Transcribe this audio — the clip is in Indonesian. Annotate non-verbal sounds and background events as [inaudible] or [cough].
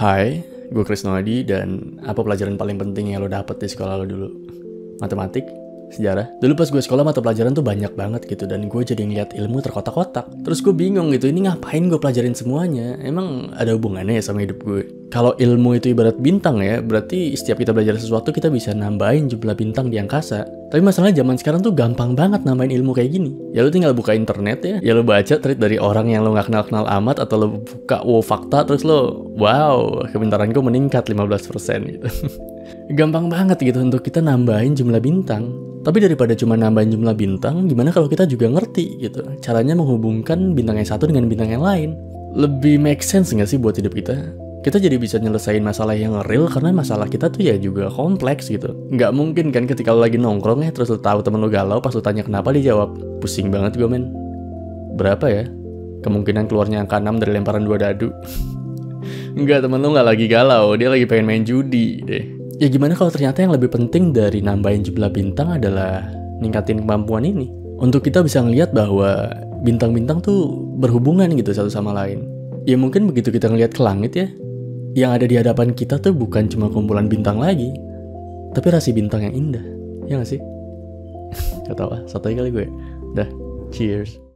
Hai, gue Krisno Adi dan apa pelajaran paling penting yang lo dapet di sekolah lo dulu? Matematik? Sejarah? Dulu pas gue sekolah mata pelajaran tuh banyak banget gitu dan gue jadi ngeliat ilmu terkotak-kotak. Terus gue bingung gitu, ini ngapain gue pelajarin semuanya? Emang ada hubungannya ya sama hidup gue? Kalau ilmu itu ibarat bintang ya, berarti setiap kita belajar sesuatu kita bisa nambahin jumlah bintang di angkasa. Tapi masalahnya zaman sekarang tuh gampang banget nambahin ilmu kayak gini. Ya lu tinggal buka internet ya, ya lu baca tweet dari orang yang lu gak kenal-kenal amat atau lu buka wow fakta terus lo wow kepintaran gue meningkat 15% gitu. [laughs] gampang banget gitu untuk kita nambahin jumlah bintang. Tapi daripada cuma nambahin jumlah bintang, gimana kalau kita juga ngerti gitu caranya menghubungkan bintang yang satu dengan bintang yang lain? Lebih make sense nggak sih buat hidup kita? Kita jadi bisa nyelesain masalah yang real karena masalah kita tuh ya juga kompleks gitu. Nggak mungkin kan ketika lo lagi nongkrong ya terus lo tahu temen lo galau pas lo tanya kenapa dia jawab pusing banget gue men. Berapa ya? Kemungkinan keluarnya angka 6 dari lemparan dua dadu. [laughs] Enggak temen lo nggak lagi galau, dia lagi pengen main judi deh. Ya gimana kalau ternyata yang lebih penting dari nambahin jumlah bintang adalah ningkatin kemampuan ini. Untuk kita bisa ngelihat bahwa bintang-bintang tuh berhubungan gitu satu sama lain. Ya mungkin begitu kita ngelihat ke langit ya, yang ada di hadapan kita tuh bukan cuma kumpulan bintang lagi, tapi rasi bintang yang indah. Ya gak sih? [laughs] Tau lah, satu kali gue. Dah, cheers.